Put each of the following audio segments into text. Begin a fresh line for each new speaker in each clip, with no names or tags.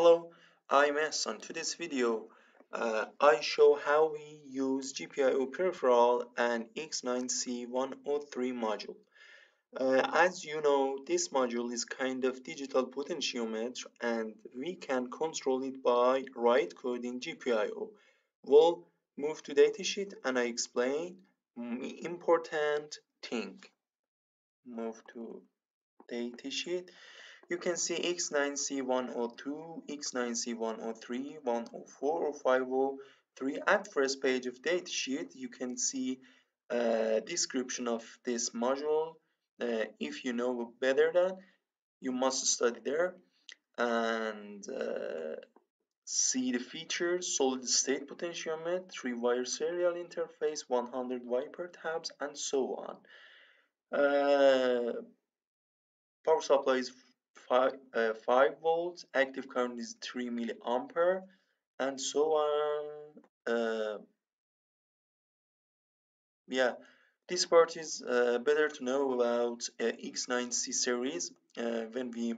Hello, I'm S. On today's video, uh, I show how we use GPIO peripheral and X9C103 module. Uh, as you know, this module is kind of digital potentiometer and we can control it by write coding GPIO. We'll move to datasheet and I explain important thing. Move to datasheet you can see X9C102, X9C103, 104 or 503. At first page of datasheet, you can see a description of this module. Uh, if you know better that, you must study there and uh, see the features, solid state potentiometer, 3 wire serial interface, 100 Viper tabs, and so on. Uh, power supply is 5, uh, 5 volts, active current is 3 milliampere, and so on. Uh, yeah, this part is uh, better to know about uh, X9C series. Uh, when we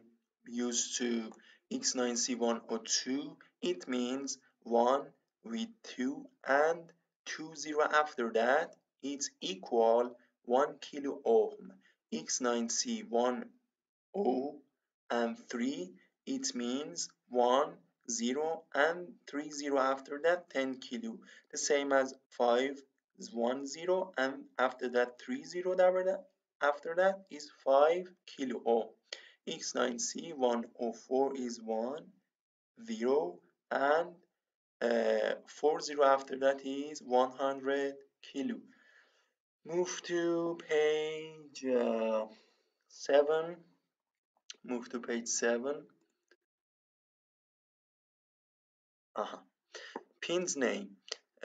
use to X9C102, it means 1 with 2 and 2 0 after that, it's equal 1 kilo ohm. X9C10 and 3 it means 1 0 and 3 0 after that 10 kilo. The same as 5 is 1 0 and after that 3 0 after that is 5 kilo. Ohm x9c 104 is 1 0 and uh, 4 0 after that is 100 kilo. Move to page uh, 7 move to page 7 uh -huh. pins name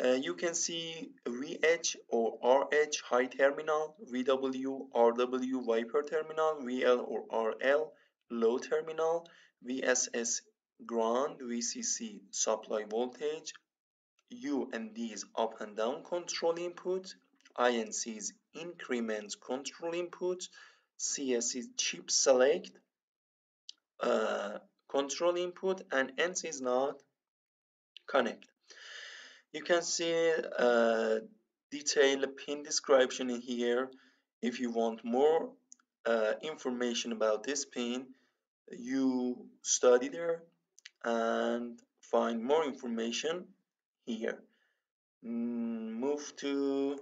uh, you can see VH or RH high terminal, VW, RW Viper terminal, VL or RL low terminal, VSS ground, VCC supply voltage, U and D is up and down control input, INC is increment control input, CS is chip select, uh, control input and NC is not connect. You can see uh, detailed pin description in here. If you want more uh, information about this pin, you study there and find more information here. Mm, move to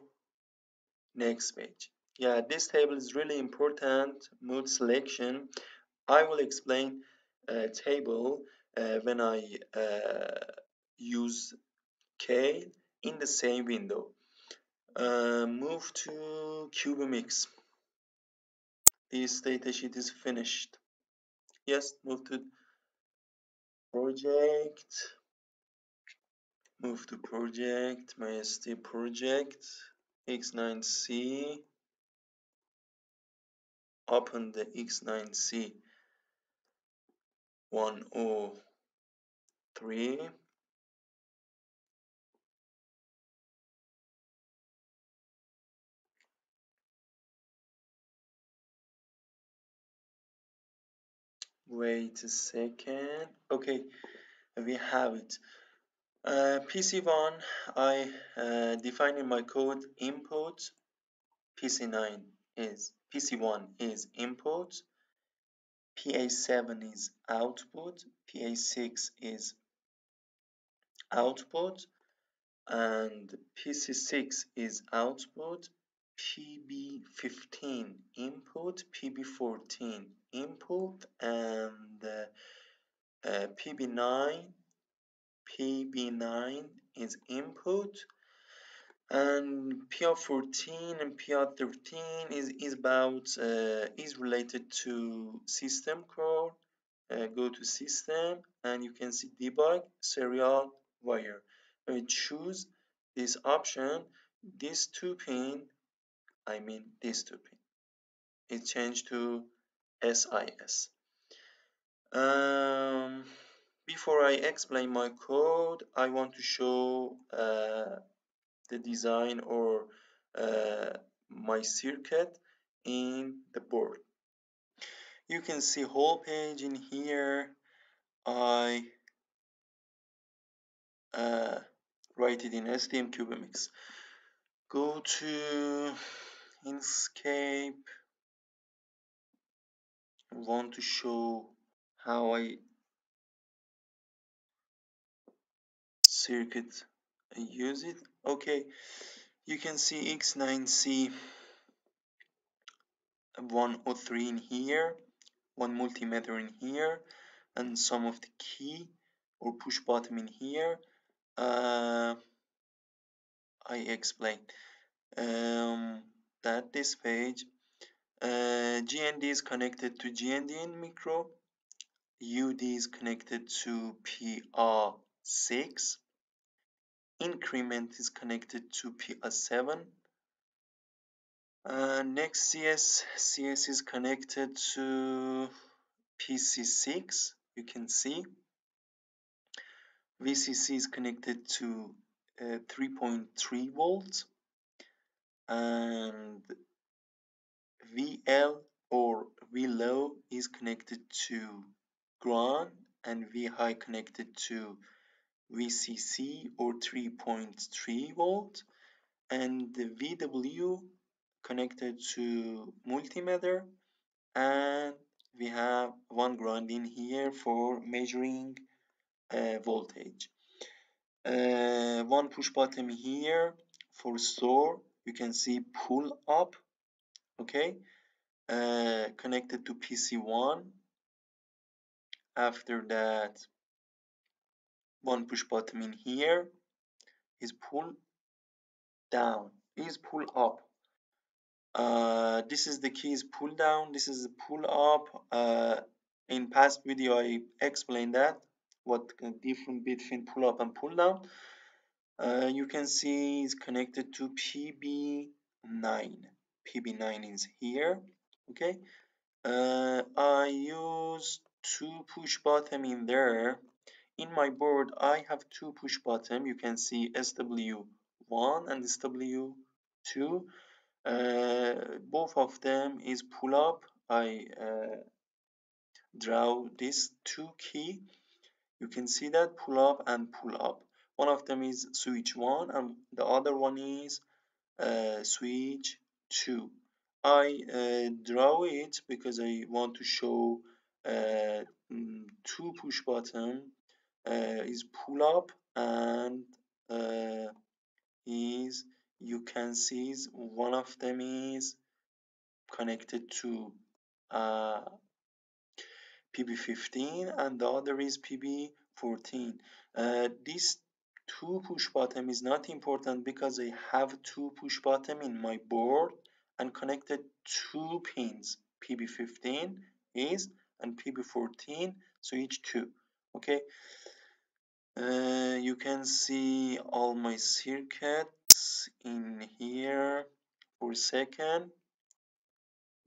next page. Yeah, this table is really important. Mode selection. I will explain a table uh, when I uh, use K in the same window. Uh, move to CubeMX. This datasheet is finished. Yes, move to project. Move to project, MyST project, X9C. Open the X9C 103 wait a second. Okay we have it. Uh, PC1 I uh, define in my code input. PC9 is PC1 is input PA7 is output, PA6 is output, and PC6 is output, PB15 input, PB14 input, and uh, uh, PB9, PB9 is input, and PA14 and PA13 is, is about uh, is related to system core uh, go to system and you can see debug serial wire. When we choose this option this two pin I mean this two pin. It changed to SIS um, before I explain my code I want to show uh, the design or uh, my circuit in the board. You can see whole page in here. I uh, write it in STM Cubemix go to Inkscape. Want to show how I circuit use it. Okay, you can see X9C 103 in here, one multimeter in here, and some of the key or push button in here. Uh, I explain um, that this page uh, GND is connected to GND in micro, UD is connected to PA6, increment is connected to PA7, uh, next CS, CS is connected to PC6, you can see. VCC is connected to uh, 3.3 volts and VL or VLow is connected to ground and VHigh connected to VCC or 3.3 volt and the VW connected to multimeter and we have one ground in here for measuring uh, voltage. Uh, one push button here for store you can see pull up okay? Uh, connected to PC1 after that one push button in here is pull down is pull up. Uh, this is the keys pull down this is pull up. Uh, in past video I explained that what difference between pull up and pull down. Uh, you can see is connected to PB9 PB9 is here okay? Uh, I use two push button in there in my board I have two push button. You can see SW1 and SW2 uh, both of them is pull up. I uh, draw this two key. You can see that pull up and pull up. One of them is switch 1 and the other one is uh, switch 2 I uh, draw it because I want to show uh, mm, two push button is pull up and uh, is you can see one of them is connected to uh, PB15 and the other is PB14 uh, this two push button is not important because I have two push button in my board and connected two pins. PB15 is and PB14 so each 2 okay. Uh, you can see all my circuits in here for a second.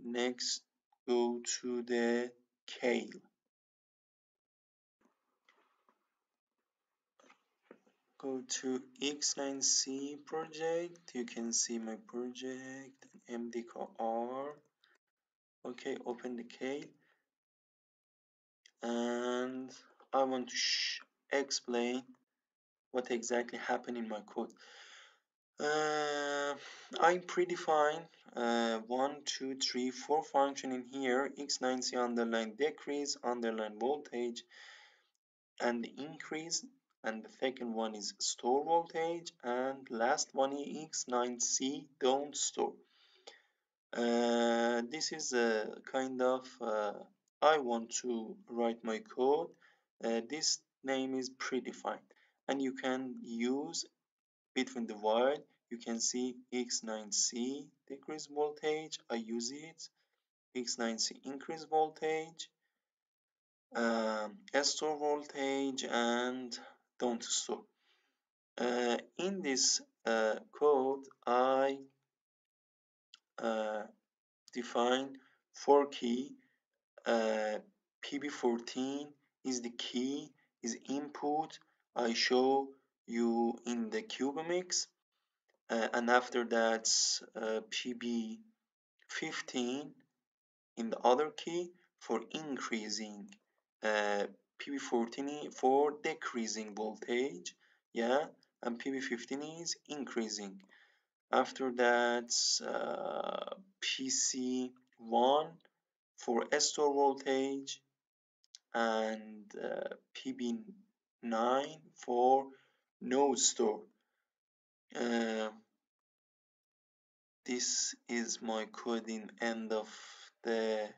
Next go to the Keil go to X9C project. You can see my project MDCR okay open the Keil and I want to explain what exactly happened in my code. Uh, I predefine uh, one, two, three, four function in here, x9c underline decrease, underline voltage, and increase, and the second one is store voltage, and last one is x9c don't store. Uh, this is a kind of uh, I want to write my code. Uh, this name is predefined and you can use between the while you can see x9c decrease voltage. I use it. X9c increase voltage. Um, store voltage and don't store uh, in this uh, code I uh, define four key uh, PB14 is the key is input I show you in the CubeMX uh, and after that uh, PB15 in the other key for increasing uh, PB14 for decreasing voltage yeah and PB15 is increasing. After that, uh, PC1 for store voltage and uh, PB9 for no store. Uh, this is my coding end of the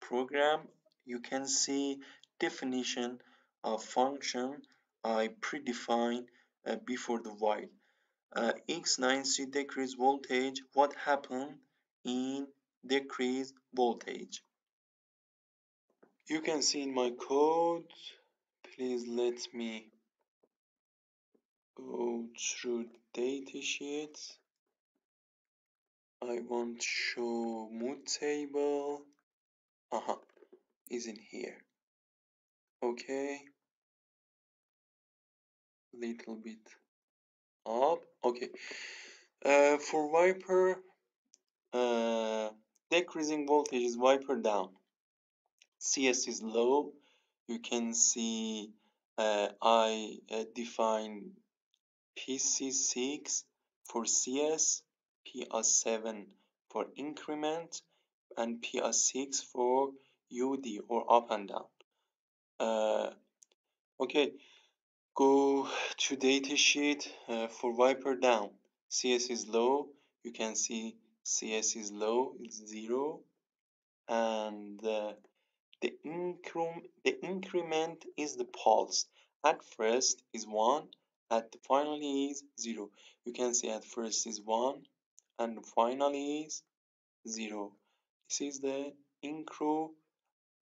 program. You can see definition of function I predefined uh, before the while. Uh, X9C decrease voltage, what happened in decrease voltage? You can see in my code, please let me go through datasheet. I want show mood table. Aha, uh -huh, is in here. Okay. Little bit up. Okay. Uh, for wiper, uh, decreasing voltage is wiper down. CS is low. You can see uh, I uh, define PC6 for CS, PS7 for increment, and PS6 for UD or up and down. Uh, okay, go to datasheet uh, for Viper down. CS is low. You can see CS is low, it's zero. And uh, the, incre the increment is the pulse. At first is 1, at the finally is 0. You can see at first is 1 and finally is 0. This is the incre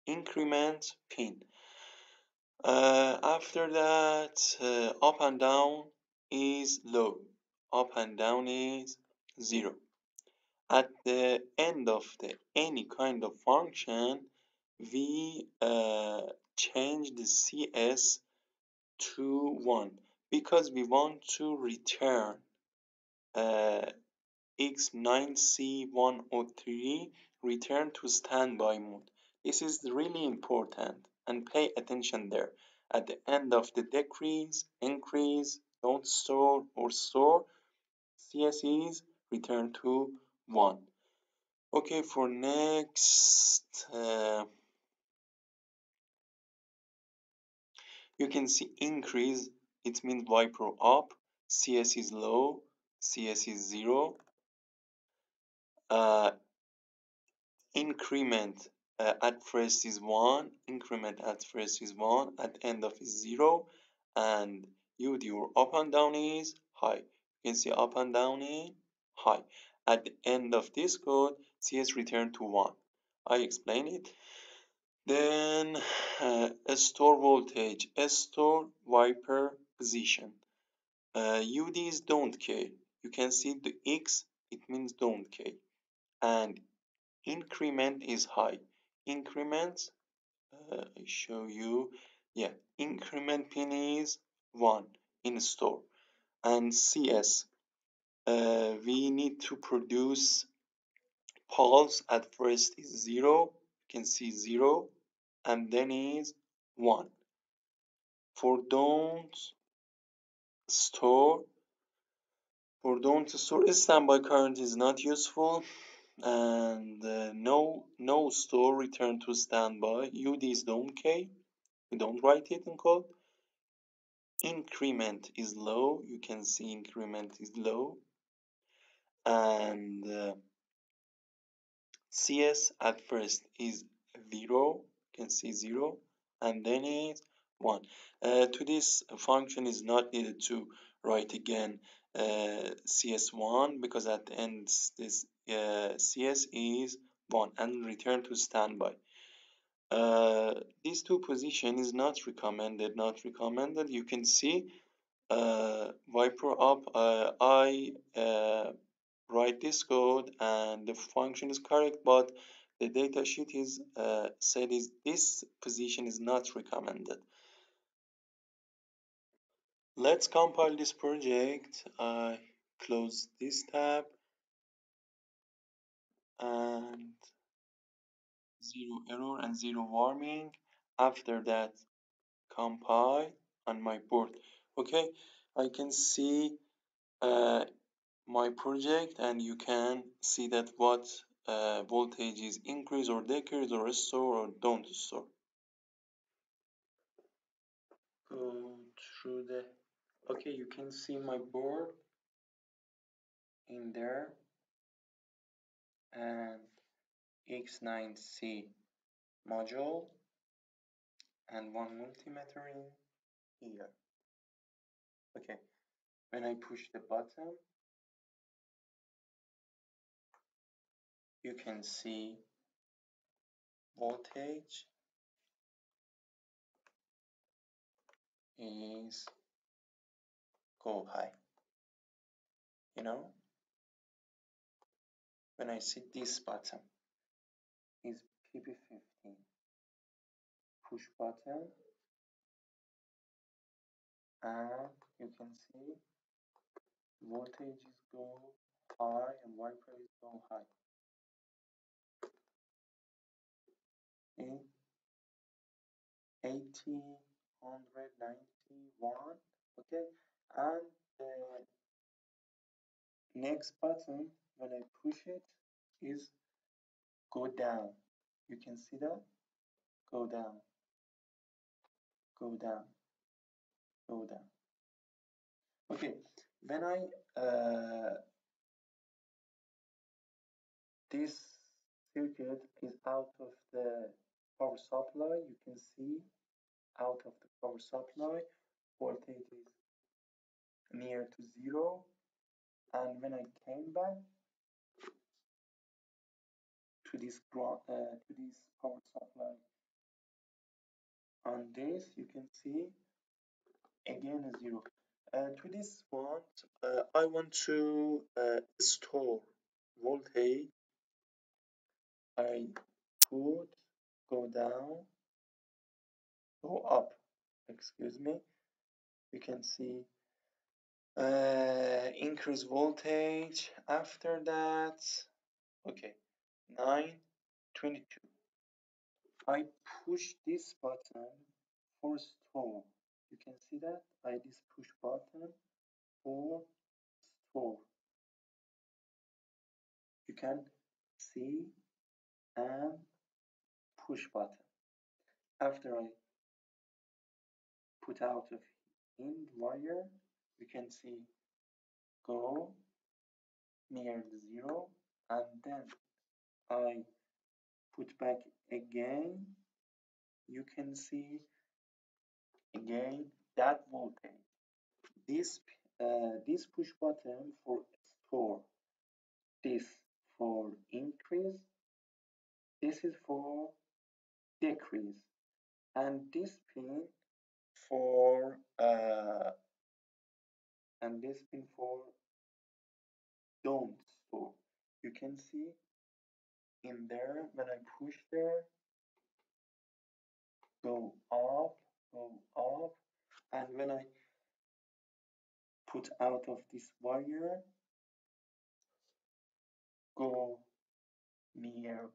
increment pin. Uh, after that, uh, up and down is low. Up and down is 0. At the end of the any kind of function, we uh, change the CS to 1 because we want to return uh, X9C103 return to standby mode. This is really important and pay attention there. At the end of the decrease, increase, don't store or store, CS is return to 1. Okay, for next, uh, you can see increase, it means Viper up, CS is low, CS is 0. Uh, increment uh, at first is 1, increment at first is 1, at end of is 0, and UD or up and down is high. You can see up and down is high. At the end of this code, CS return to 1. I explain it. Then uh, store voltage, store wiper position. Uh, UDs don't care. You can see the X, it means don't care. And increment is high. Increment, uh, I show you, yeah, increment pin is 1 in store. And CS, uh, we need to produce pulse at first is 0, you can see 0, and then is 1. For don't store, for don't store, standby current is not useful and uh, no no store return to standby. UDs don't k we don't write it in code. Increment is low. You can see increment is low. And uh, CS at first is zero you can see zero and then it's one uh, to this function is not needed to write again uh, CS1 because at the end this uh, CS is 1 and return to standby. Uh, these two position is not recommended, not recommended. You can see uh, Viper up, uh, I uh, write this code and the function is correct, but the datasheet is uh, said is this position is not recommended. Let's compile this project. I close this tab and zero error and zero warning. After that, compile on my board. Okay, I can see uh, my project and you can see that what uh, voltage is increase or decrease or restore or don't store. Go through the, okay, you can see my board in there and X9C module and one multimeter in here. Okay, when I push the button, you can see voltage is go high. You know, when I see this button is PB15 push button and you can see voltage is go high and wiper is go high. In 80, 191, okay, and the next button when I push it is go down. You can see that? Go down, go down, go down. Okay, when I uh, this circuit is out of the power supply, you can see out of the power supply voltage is near to zero. And when I came back to this uh, to this power supply on this you can see again a zero. Uh, to this one uh, I want to uh, store voltage. I put go down go up excuse me. You can see uh, increase voltage after that. Okay 922 I push this button for store you can see that? I this push button for store you can see and push button after I put out of in wire we can see go near the zero and then I put back again you can see again that voltage this uh, this push button for store this for increase this is for decrease and this pin for uh, and this pin for don't. Store you can see in there when I push there go up go up. And when I put out of this wire go near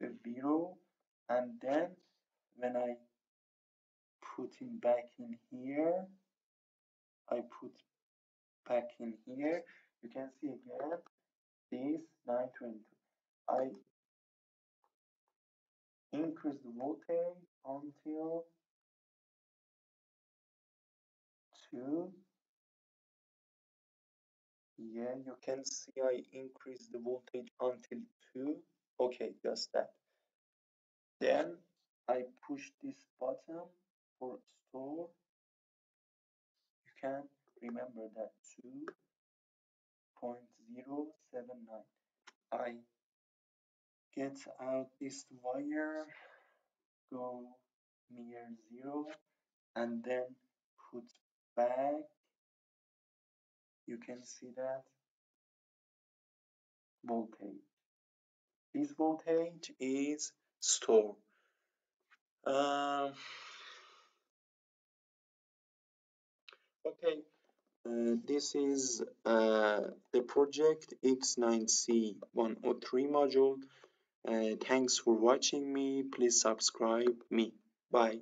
the zero and then when I put him back in here I put back in here you can see again this 920 I increase the voltage until 2 yeah you can see I increase the voltage until 2 okay just that then I push this button for store. You can remember that 2.079 I get out this wire go near zero and then put back. You can see that? Voltage. This voltage is store. Um, okay uh, this is uh, the project X9C103 module. Uh, thanks for watching me. Please subscribe me. Bye